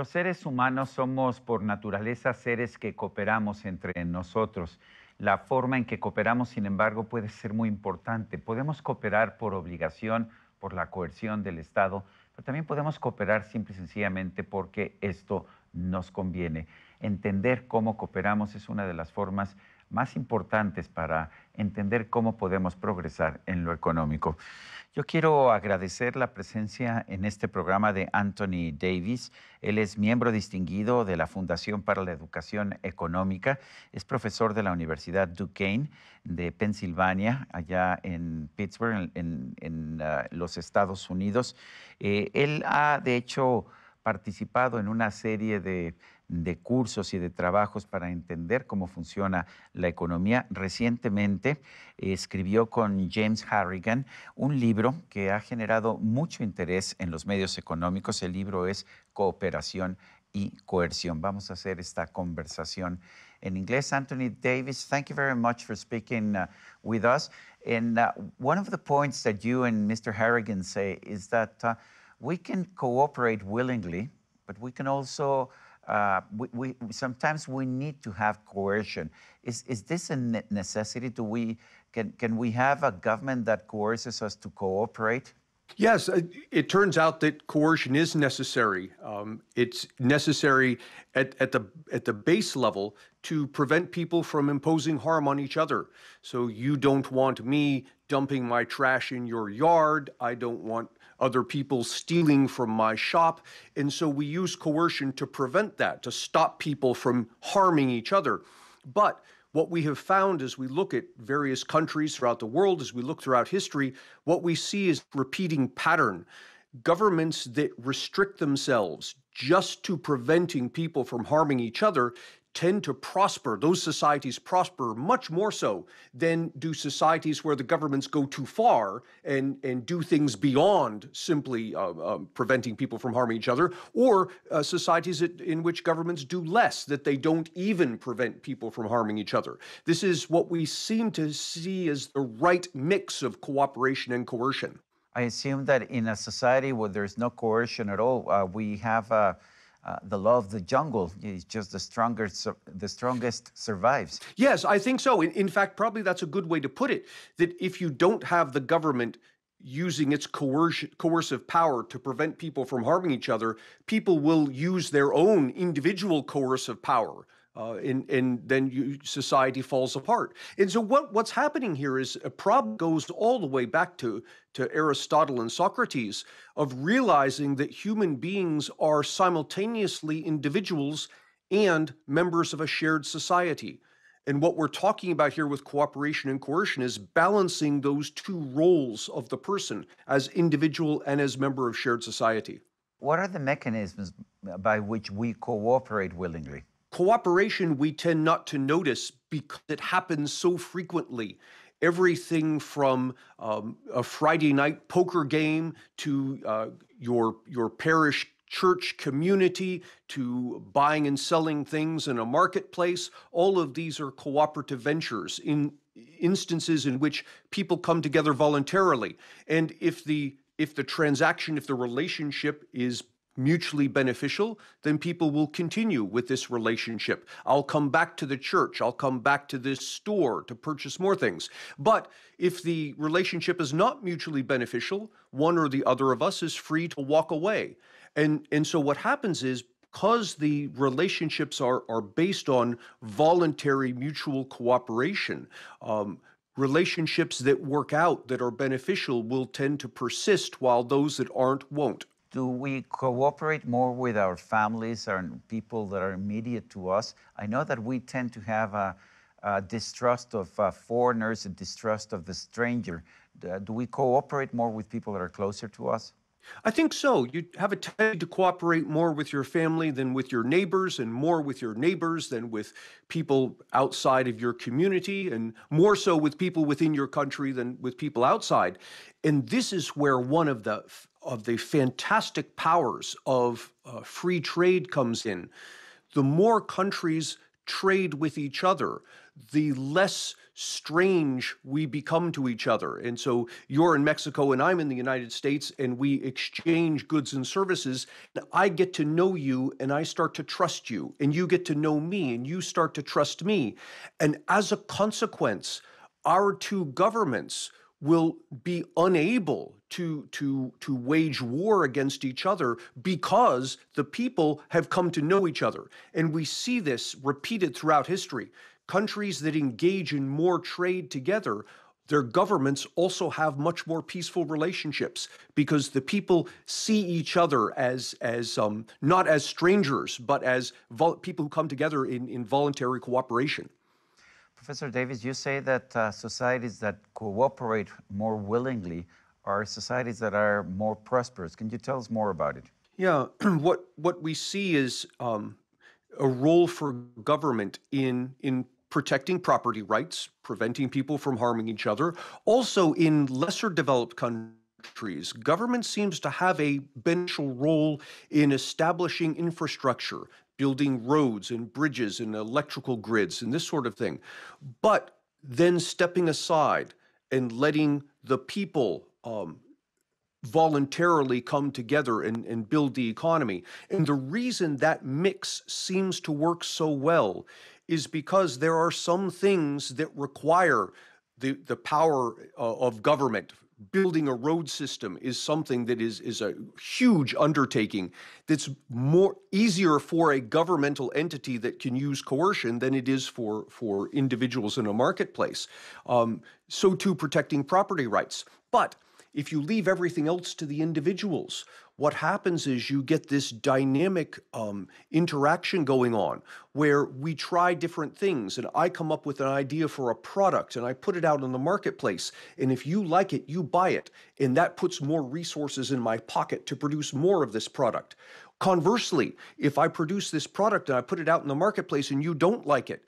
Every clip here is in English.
Los seres humanos somos por naturaleza seres que cooperamos entre nosotros. La forma en que cooperamos, sin embargo, puede ser muy importante. Podemos cooperar por obligación, por la coerción del Estado, pero también podemos cooperar simple y sencillamente porque esto nos conviene. Entender cómo cooperamos es una de las formas más importantes para entender cómo podemos progresar en lo económico. Yo quiero agradecer la presencia en este programa de Anthony Davis. Él es miembro distinguido de la Fundación para la Educación Económica, es profesor de la Universidad Duquesne de Pensilvania, allá en Pittsburgh, en, ah, los Estados Unidos. Eh, él ha, de hecho, participado en una serie de de cursos y de trabajos para entender cómo funciona la economía. Recientemente escribió con James Harrigan un libro que ha generado mucho interés en los medios económicos. El libro es Cooperación y Coerción. Vamos a hacer esta conversación en inglés. Anthony Davis, thank you very much for speaking uh, with us. And uh, one of the points that you and Mr. Harrigan say is that uh, we can cooperate willingly, but we can also uh, we, we, sometimes we need to have coercion. Is, is this a necessity? Do we, can, can we have a government that coerces us to cooperate? Yes, uh, it turns out that coercion is necessary. Um, it's necessary at, at, the, at the base level to prevent people from imposing harm on each other. So you don't want me dumping my trash in your yard. I don't want other people stealing from my shop. And so we use coercion to prevent that, to stop people from harming each other. But what we have found as we look at various countries throughout the world, as we look throughout history, what we see is repeating pattern. Governments that restrict themselves just to preventing people from harming each other tend to prosper. Those societies prosper much more so than do societies where the governments go too far and, and do things beyond simply uh, um, preventing people from harming each other, or uh, societies that, in which governments do less, that they don't even prevent people from harming each other. This is what we seem to see as the right mix of cooperation and coercion. I assume that in a society where there's no coercion at all, uh, we have a uh, the law of the jungle is just the strongest, the strongest survives. Yes, I think so. In, in fact, probably that's a good way to put it. That if you don't have the government using its coercive power to prevent people from harming each other, people will use their own individual coercive power uh, and, and then you, society falls apart. And so what, what's happening here is a problem goes all the way back to, to Aristotle and Socrates of realizing that human beings are simultaneously individuals and members of a shared society. And what we're talking about here with cooperation and coercion is balancing those two roles of the person as individual and as member of shared society. What are the mechanisms by which we cooperate willingly? Cooperation we tend not to notice because it happens so frequently. Everything from um, a Friday night poker game to uh, your your parish church community to buying and selling things in a marketplace. All of these are cooperative ventures in instances in which people come together voluntarily. And if the if the transaction, if the relationship is mutually beneficial, then people will continue with this relationship. I'll come back to the church, I'll come back to this store to purchase more things. But if the relationship is not mutually beneficial, one or the other of us is free to walk away. And and so what happens is because the relationships are are based on voluntary mutual cooperation, um, relationships that work out that are beneficial will tend to persist while those that aren't won't do we cooperate more with our families and people that are immediate to us? I know that we tend to have a, a distrust of uh, foreigners, a distrust of the stranger. do we cooperate more with people that are closer to us? I think so. You have a tendency to cooperate more with your family than with your neighbors, and more with your neighbors than with people outside of your community, and more so with people within your country than with people outside. And this is where one of the of the fantastic powers of uh, free trade comes in. The more countries trade with each other, the less strange we become to each other. And so you're in Mexico and I'm in the United States and we exchange goods and services. I get to know you and I start to trust you, and you get to know me and you start to trust me. And as a consequence, our two governments will be unable to, to, to wage war against each other because the people have come to know each other. And we see this repeated throughout history. Countries that engage in more trade together their governments also have much more peaceful relationships because the people see each other as as um, not as strangers but as vol- people who come together in, in voluntary cooperation. Professor Davies, you say that uh, societies that cooperate more willingly are societies that are more prosperous. Can you tell us more about it? Yeah, what what we see is um, a role for government in in protecting property rights, preventing people from harming each other. Also, in lesser developed countries, government seems to have a beneficial role in establishing infrastructure, building roads and bridges and electrical grids and this sort of thing. But then stepping aside and letting the people um, voluntarily come together and, and build the economy. And the reason that mix seems to work so well is because there are some things that require the, the power uh, of government. Building a road system is something that is is a huge undertaking that's more easier for a governmental entity that can use coercion than it is for for individuals in a marketplace. Um, so too protecting property rights. But if you leave everything else to the individuals, what happens is you get this dynamic um, interaction going on where we try different things and I come up with an idea for a product and I put it out in the marketplace. And if you like it, you buy it. And that puts more resources in my pocket to produce more of this product. Conversely, if I produce this product and I put it out in the marketplace and you don't like it,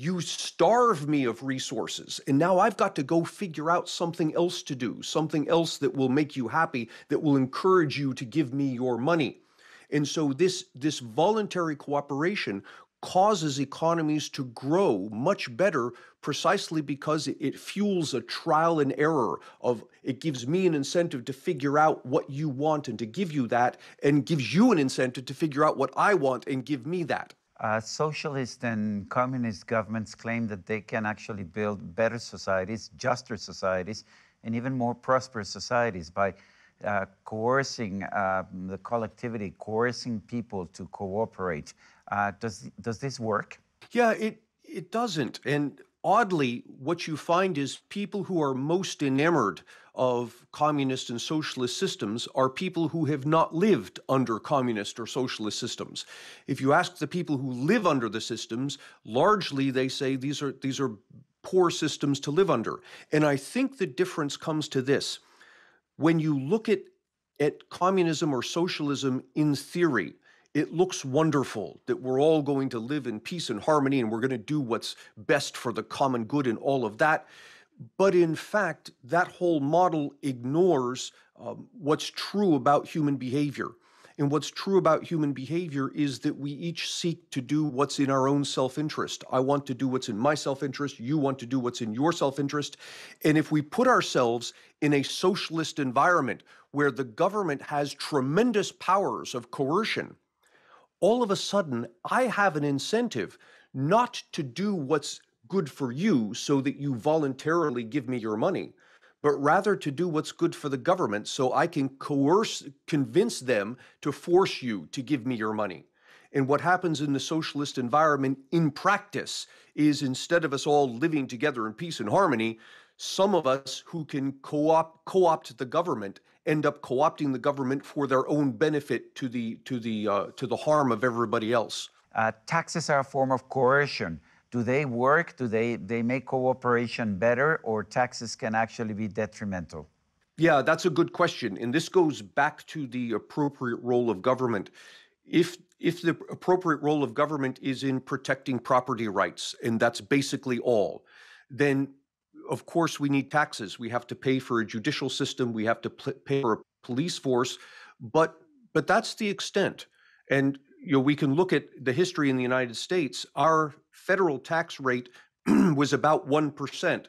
you starve me of resources and now i've got to go figure out something else to do something else that will make you happy that will encourage you to give me your money. And so this this voluntary cooperation causes economies to grow much better precisely because it, it, fuels a trial and error of it gives me an incentive to figure out what you want and to give you that and gives you an incentive to figure out what i want and give me that uh, socialist and communist governments claim that they can actually build better societies, juster societies, and even more prosperous societies by uh, coercing uh, the collectivity, coercing people to cooperate. Uh, does, does this work? Yeah, it, it doesn't. And oddly, what you find is people who are most enamored of communist and socialist systems are people who have not lived under communist or socialist systems. If you ask the people who live under the systems, largely they say these are these are poor systems to live under. And I think the difference comes to this. When you look at at communism or socialism in theory, it looks wonderful that we're all going to live in peace and harmony and we're going to do what's best for the common good and all of that. But in fact, that whole model ignores um, what's true about human behavior. And what's true about human behavior is that we each seek to do what's in our own self interest. I want to do what's in my self interest. You want to do what's in your self interest. And if we put ourselves in a socialist environment where the government has tremendous powers of coercion, all of a sudden I have an incentive not to do what's good for you so that you voluntarily give me your money, but rather to do what's good for the government so I can coerce, convince them to force you to give me your money. And what happens in the socialist environment in practice is instead of us all living together in peace and harmony, some of us who can co-opt the government end up co-opting the government for their own benefit to the to the uh, to the harm of everybody else. Uh, taxes are a form of coercion do they work? Do they, they make cooperation better, or taxes can actually be detrimental? Yeah, that's a good question. And this goes back to the appropriate role of government. If if the appropriate role of government is in protecting property rights, and that's basically all, then of course we need taxes. We have to pay for a judicial system. We have to pay for a police force, but but that's the extent. And you know we can look at the history in the United States. Our federal tax rate was about 1%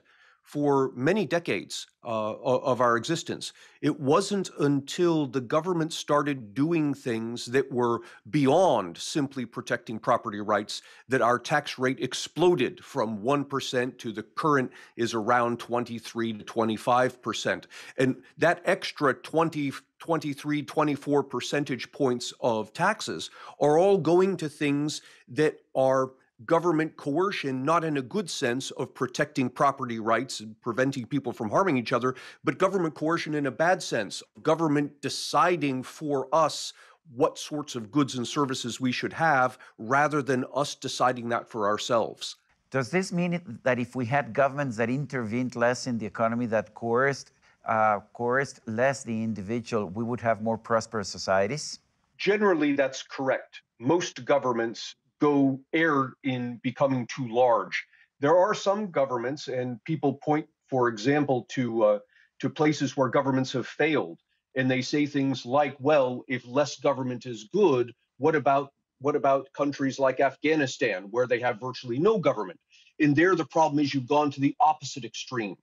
for many decades uh, of our existence. It wasn't until the government started doing things that were beyond simply protecting property rights that our tax rate exploded from 1% to the current is around 23 to 25%. And that extra 20, 23, 24 percentage points of taxes are all going to things that are government coercion, not in a good sense of protecting property rights and preventing people from harming each other, but government coercion in a bad sense, government deciding for us what sorts of goods and services we should have rather than us deciding that for ourselves. Does this mean that if we had governments that intervened less in the economy, that coerced, uh, coerced less the individual, we would have more prosperous societies? Generally, that's correct. Most governments go err in becoming too large. There are some governments, and people point, for example, to uh, to places where governments have failed, and they say things like, "Well, if less government is good, what about what about countries like Afghanistan, where they have virtually no government?" And there, the problem is you've gone to the opposite extreme.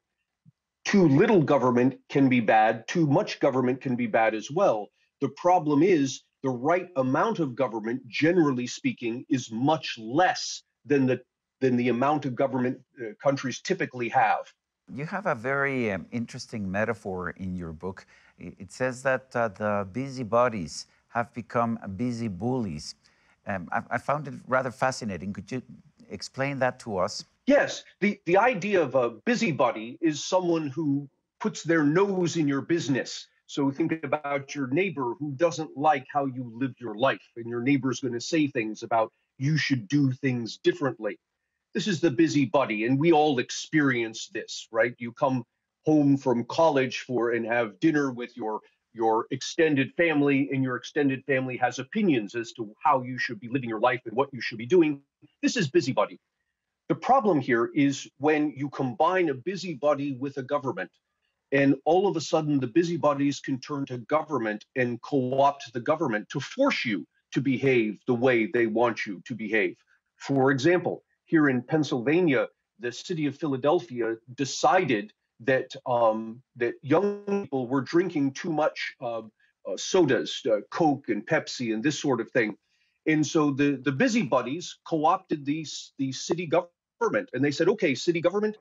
Too little government can be bad. Too much government can be bad as well. The problem is the right amount of government, generally speaking, is much less than the than the amount of government uh, countries typically have. You have a very um, interesting metaphor in your book. It says that uh, the busybodies have become busy bullies. Um, I, I, found it rather fascinating. Could you explain that to us? Yes. The, the idea of a busybody is someone who puts their nose in your business so think about your neighbor who doesn't like how you live your life, and your neighbor's going to say things about you should do things differently. This is the busybody, and we all experience this, right? You come home from college for and have dinner with your your extended family, and your extended family has opinions as to how you should be living your life and what you should be doing. This is busybody. The problem here is when you combine a busybody with a government and all of a sudden, the busybodies can turn to government and co opt the government to force you to behave the way they want you to behave. For example, here in Pennsylvania, the city of Philadelphia decided that um, that young people were drinking too much uh, uh, sodas, uh, Coke and Pepsi, and this sort of thing. And so the the busybodies co-opted these the city government, and they said, "Okay, city government,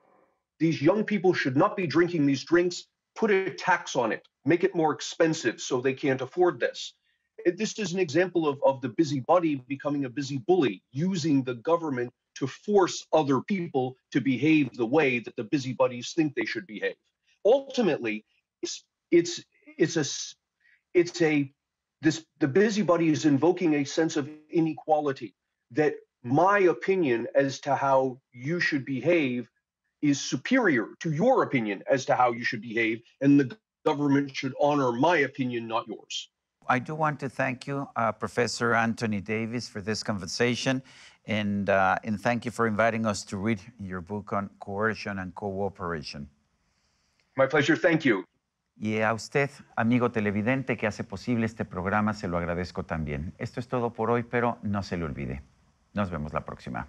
these young people should not be drinking these drinks. Put a tax on it, make it more expensive so they can't afford this. This is an example of, of the busybody becoming a busy bully, using the government to force other people to behave the way that the busybodies think they should behave. Ultimately, it's it's it's a it's a this the busybody is invoking a sense of inequality that my opinion as to how you should behave is superior to your opinion as to how you should behave, and the government should honor my opinion, not yours. I do want to thank you, uh, Professor Antony Davies, for this conversation, and, uh, and thank you for inviting us to read your book on coercion and cooperation. My pleasure, thank you. Y a usted, amigo televidente, que hace posible este programa, se lo agradezco también. Esto es todo por hoy, pero no se le olvide. Nos vemos la próxima.